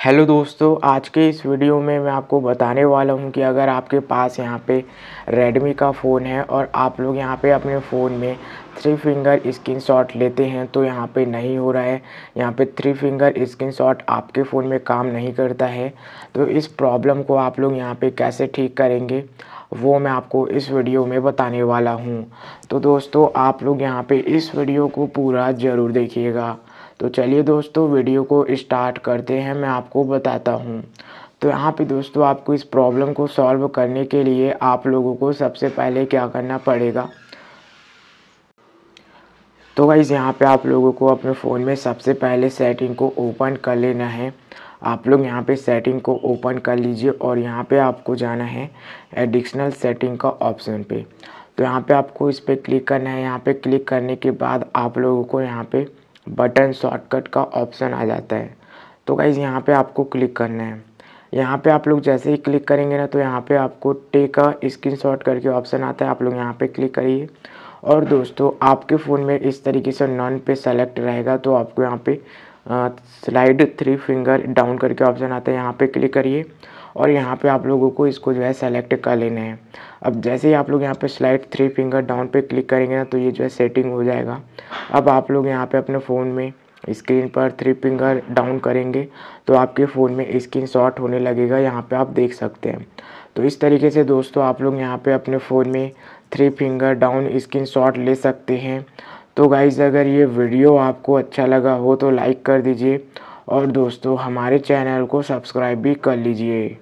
Hello दोस्तों, आज के इस वीडियो में मैं आपको बताने वाला हूँ कि अगर आपके पास यहाँ पे रेडमी का फ़ोन है और आप लोग यहाँ पे अपने फ़ोन में थ्री फिंगर स्क्रीन शॉट लेते हैं तो यहाँ पे नहीं हो रहा है। यहाँ पे थ्री फिंगर स्क्रीन शॉट आपके फ़ोन में काम नहीं करता है। तो इस प्रॉब्लम को आप लोग यहाँ पे कैसे ठीक करेंगे, वो मैं आपको इस वीडियो में बताने वाला हूँ। तो दोस्तों, आप लोग यहाँ पर इस वीडियो को पूरा ज़रूर देखिएगा। तो चलिए दोस्तों, वीडियो को स्टार्ट करते हैं। मैं आपको बताता हूँ। तो यहाँ पे दोस्तों, आपको इस प्रॉब्लम को सॉल्व करने के लिए आप लोगों को सबसे पहले क्या करना पड़ेगा? तो गाइज़ यहाँ पे आप लोगों को अपने फ़ोन में सबसे पहले सेटिंग को ओपन कर लेना है। आप लोग यहाँ पे सेटिंग को ओपन कर लीजिए और यहाँ पे आपको जाना है एडिशनल सेटिंग का ऑप्शन पे। तो यहाँ पे आपको इस पर क्लिक करना है। यहाँ पे क्लिक करने के बाद आप लोगों को यहाँ पे बटन शॉर्टकट का ऑप्शन आ जाता है। तो गाइज़ यहाँ पे आपको क्लिक करना है। यहाँ पे आप लोग जैसे ही क्लिक करेंगे ना तो यहाँ पे आपको टेक अ स्क्रीनशॉट करके ऑप्शन आता है। आप लोग यहाँ पे क्लिक करिए। और दोस्तों, आपके फ़ोन में इस तरीके से नॉन पे सेलेक्ट रहेगा तो आपको यहाँ पे स्लाइड थ्री फिंगर डाउन करके ऑप्शन आता है। यहाँ पे क्लिक करिए। और यहाँ पे आप लोगों को इसको जो है सेलेक्ट कर लेना है। अब जैसे ही आप लोग यहाँ पे स्लाइड थ्री फिंगर डाउन पे क्लिक करेंगे ना तो ये जो है सेटिंग हो जाएगा। अब आप लोग यहाँ पे अपने फ़ोन में स्क्रीन पर थ्री फिंगर डाउन करेंगे तो आपके फ़ोन में स्क्रीन शॉट होने लगेगा। यहाँ पे आप देख सकते हैं। तो इस तरीके से दोस्तों आप लोग यहाँ पे अपने फ़ोन में three finger down screenshot ले सकते हैं। तो गाइज़ अगर ये वीडियो आपको अच्छा लगा हो तो लाइक कर दीजिए। और दोस्तों हमारे चैनल को सब्सक्राइब भी कर लीजिए।